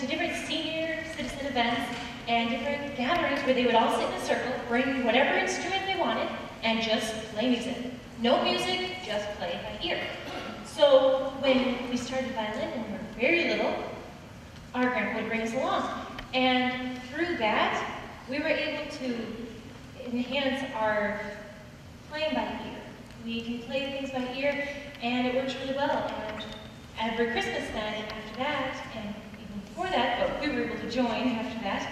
to different senior citizen events and different gatherings where they would all sit in a circle, bring whatever instrument they wanted, and just play music. No music, just play by ear. So when we started violin and we were very little, our grandpa would bring us along. And through that, we were able to enhance our playing by ear. We can play things by ear, and it works really well. And every Christmas then, after that, and before that, but we were able to join after that,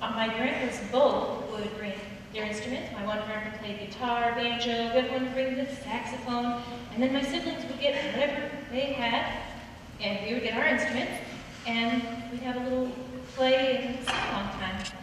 uh, my grandparents both would bring their instruments. My one grandpa played guitar, banjo, the other one would bring the saxophone, and then my siblings would get whatever they had, and we would get our instruments, and we'd have a little play and sing along time.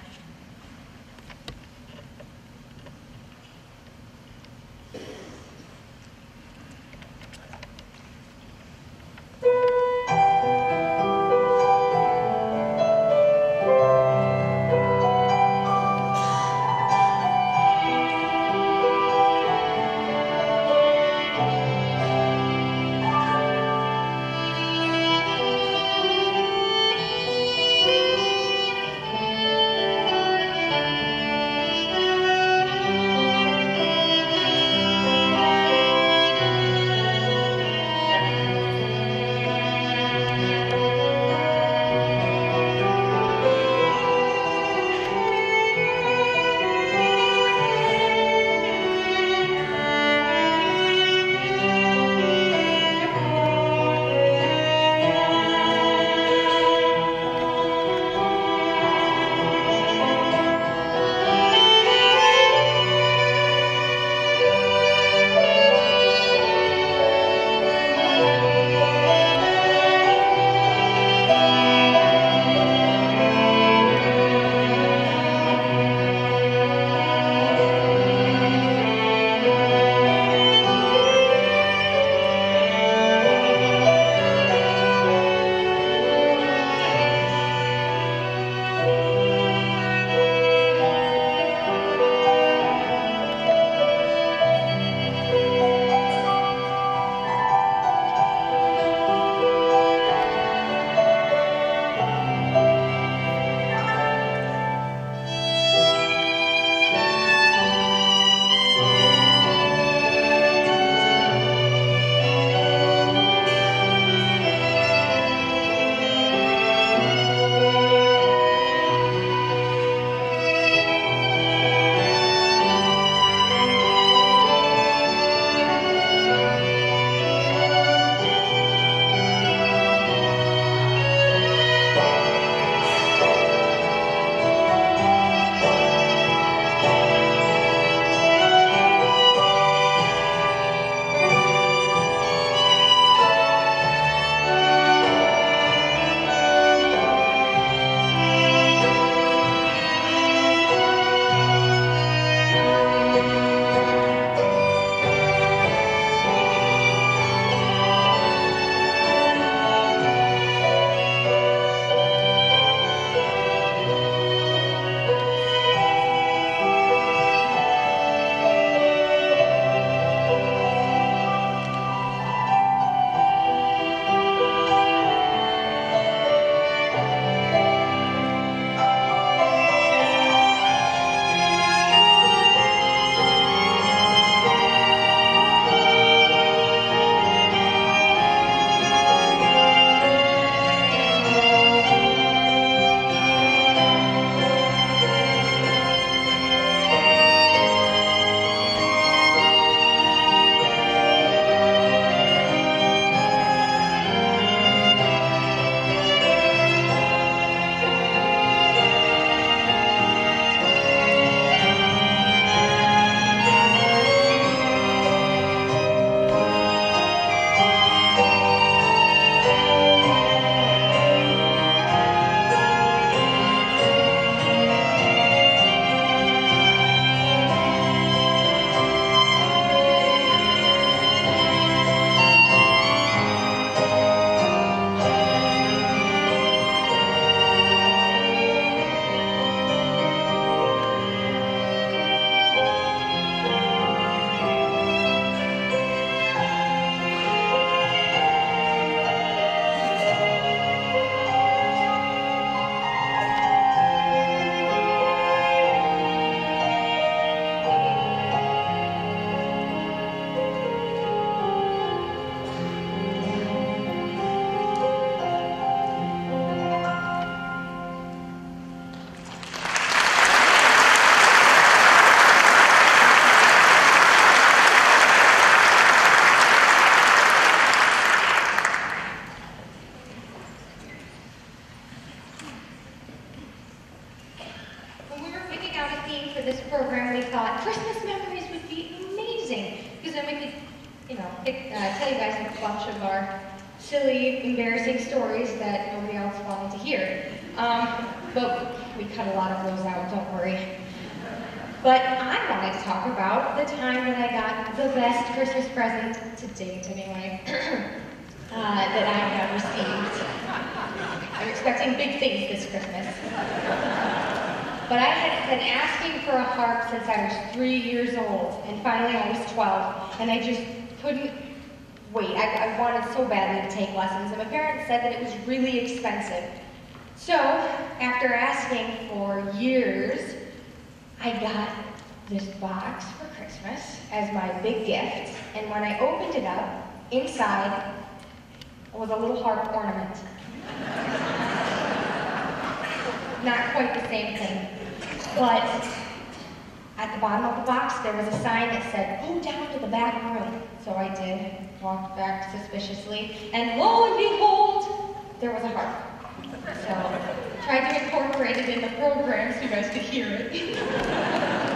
Those out, don't worry. But I wanted to talk about the time when I got the best Christmas present to date, anyway, uh, that I have received. I'm expecting big things this Christmas. But I had been asking for a harp since I was three years old, and finally I was 12, and I just couldn't wait. I, I wanted so badly to take lessons, and my parents said that it was really expensive. So, after asking for years, I got this box for Christmas as my big gift, and when I opened it up, inside was a little harp ornament. Not quite the same thing, but at the bottom of the box there was a sign that said, go down to the back room. So I did, walked back suspiciously, and lo and behold, there was a harp. So, tried to incorporate it in the program so you guys could hear it.